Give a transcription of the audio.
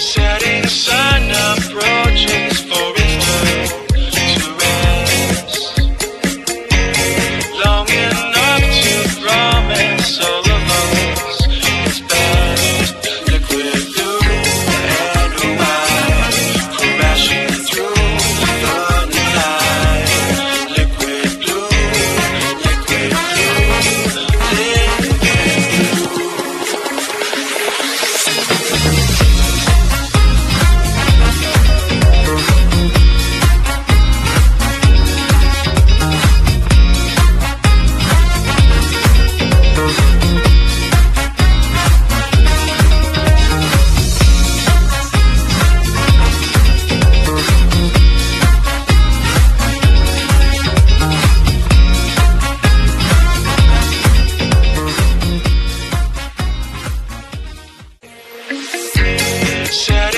Setting a Set